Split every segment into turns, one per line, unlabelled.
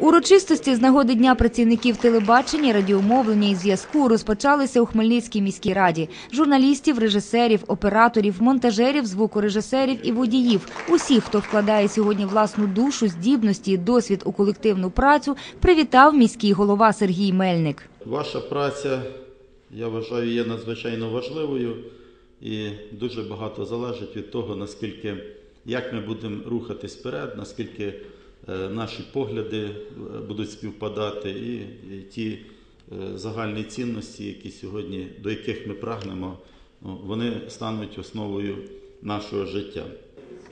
Урочистості з нагоди Дня працівників телебачення, радіомовлення і зв'язку розпочалися у Хмельницькій міській раді. Журналістів, режисерів, операторів, монтажерів, звукорежисерів і водіїв. Усіх, хто вкладає сьогодні власну душу, здібності і досвід у колективну працю, привітав міський голова Сергій Мельник.
Ваша праця, я вважаю, є надзвичайно важливою і дуже багато залежить від того, наскільки як ми будемо рухатись вперед, наскільки наші погляди е, будуть співпадати, і, ті е, загальні цінності, які сьогодні, до яких ми прагнемо, вони стануть основою нашого життя.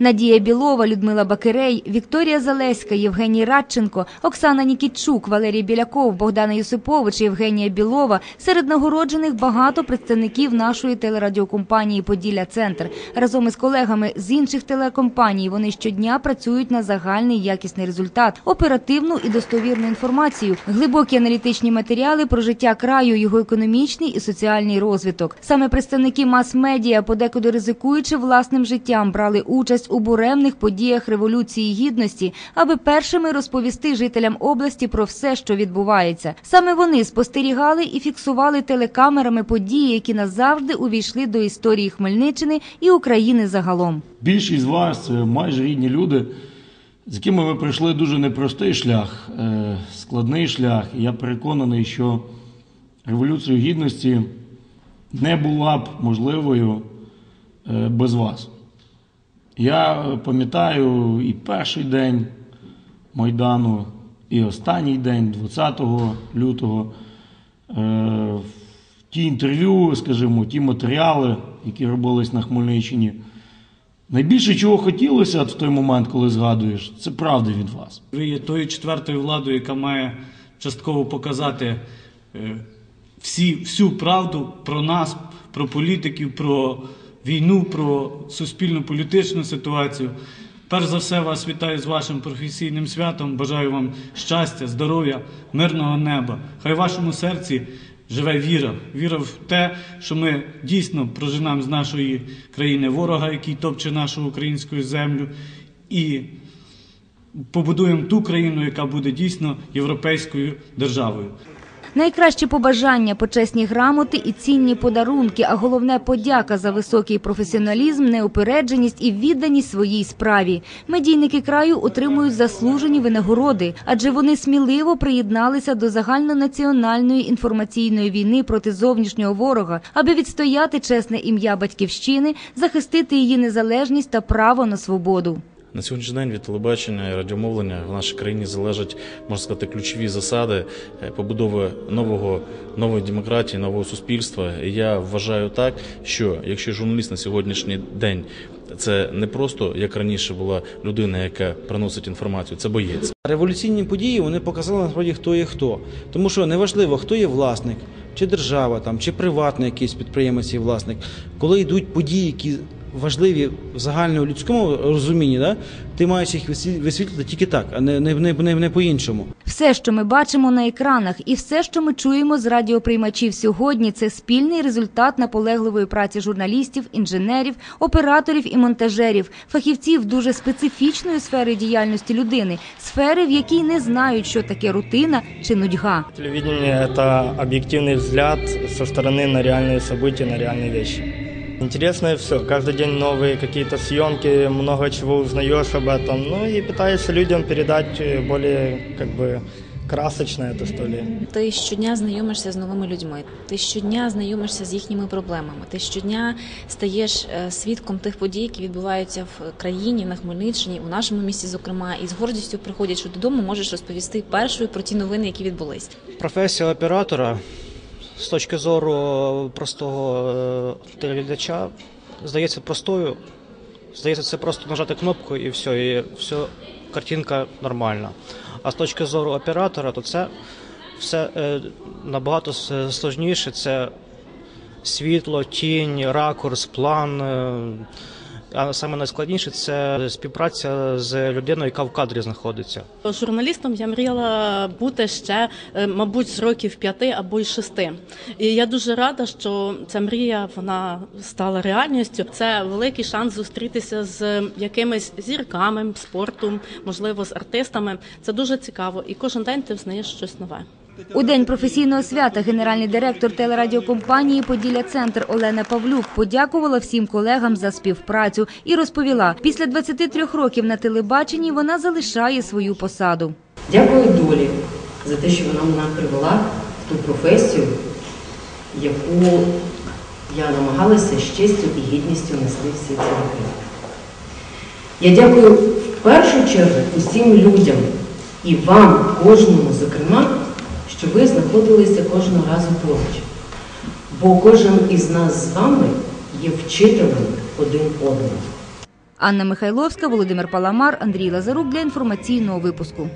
Надія Білова, Людмила Бакирей, Вікторія Залеська, Євгеній Радченко, Оксана Нікітчук, Валерій Біляков, Богдана Юсипович, Євгенія Білова. Серед нагороджених багато представників нашої телерадіокомпанії Поділля Центр. Разом із колегами з інших телекомпаній вони щодня працюють на загальний якісний результат, оперативну і достовірну інформацію, глибокі аналітичні матеріали про життя краю, його економічний і соціальний розвиток. Саме представники мас-медіа, подекуди ризикуючи власним життям, брали участь у буремних подіях революції гідності, аби першими розповісти жителям області про все, що відбувається. Саме вони спостерігали і фіксували телекамерами події, які назавжди увійшли до історії Хмельниччини і України загалом.
Більшість з вас це майже рідні люди, з якими ви пройшли дуже непростий шлях, е, складний шлях. Я переконаний, що революція гідності не була б можливою е, без вас. Я пам'ятаю і перший день Майдану, і останній день, 20 лютого. Е, Ті інтерв'ю, скажімо, ті матеріали, які робились на Хмельниччині. Найбільше чого хотілося от в той момент, коли згадуєш, це правда від вас.
Ви є тою четвертою владою, яка має частково показати е, всі, всю правду про нас, про політиків, про війну, про суспільну політичну ситуацію. Перш за все вас вітаю з вашим професійним святом. Бажаю вам щастя, здоров'я, мирного неба. Хай в вашому серці живе віра. Віра в те, що ми дійсно проженемо з нашої країни ворога, який топче нашу українську землю, і побудуємо ту країну, яка буде дійсно європейською державою.
Найкращі побажання, почесні грамоти і цінні подарунки, а головне подяка за високий професіоналізм, неупередженість і відданість своїй справі. Медійники краю отримують заслужені винагороди, адже вони сміливо приєдналися до загальнонаціональної інформаційної війни проти зовнішнього ворога, аби відстояти чесне ім'я батьківщини, захистити її незалежність та право на свободу.
На сьогоднішній день від телебачення і радіомовлення в нашій країні залежать, можна сказати, ключові засади е, побудови нового нової демократії, нового суспільства. І я вважаю так, що якщо журналіст на сьогоднішній день це не просто як раніше була людина, яка приносить інформацію, це боєць.
Революційні події вони показали насправді хто є хто. Тому що неважливо, хто є власник, чи держава, там, чи приватний якийсь підприємець і власник. Коли йдуть події, які важливі в загальному людському розумінні, да, ти маєш їх висвіт- висвітлити тільки так, а не, не, не, не, не по-іншому.
Все, що ми бачимо на екранах, і все, що ми чуємо з радіоприймачів сьогодні, це спільний результат наполегливої праці журналістів, інженерів, операторів і монтажерів, фахівців дуже специфічної сфери діяльності людини, сфери, в якій не знають, що таке рутина чи нудьга.
Телевидение – это объективный взгляд со стороны на реальные события, на реальные вещи. Интересно все. Каждый день новые какие-то съемки, много чего узнаешь об этом. Ну и пытаешься людям передать э, более как бы красочно это, что ли.
Ти щодня знайомишся з новими людьми. Ти щодня знайомишся з їхніми проблемами. Ти щодня стаєш е, свідком тих подій, які відбуваються в країні, на Хмельниччині, у нашому місті, зокрема, і з гордістю приходять, що додому можеш розповісти першою про ті новини, які відбулись.
Професія оператора з точки зору простого е, телеглядача здається простою. Здається, це просто нажати кнопку і все, і все, картинка нормальна. А з точки зору оператора, то це все е, набагато сложніше. Це світло, тінь, ракурс, план, е,
А саме найскладніше це співпраця з людиною, яка в кадрі знаходиться.
Журналістом я мріяла бути ще, е, мабуть, з років п'яти або й шести. І я дуже рада, що ця мрія вона стала реальністю. Це великий шанс зустрітися з якимись зірками спорту, можливо, з артистами. Це дуже цікаво, і кожен день ти взнаєш щось нове.
У день професійного свята генеральний директор телерадіокомпанії Поділля Центр Олена Павлюк подякувала всім колегам за співпрацю і розповіла, після 23 років на телебаченні вона залишає свою посаду.
Дякую долі за те, що вона мене привела в ту професію, яку я намагалася з честю і гідністю нести всі ці роки. Я дякую в першу чергу усім людям і вам, кожному, зокрема, що ви знаходилися кожного разу поруч. Бо кожен із нас з вами є вчителем один одного.
Анна Михайловська, Володимир Паламар, Андрій Лазарук для інформаційного випуску.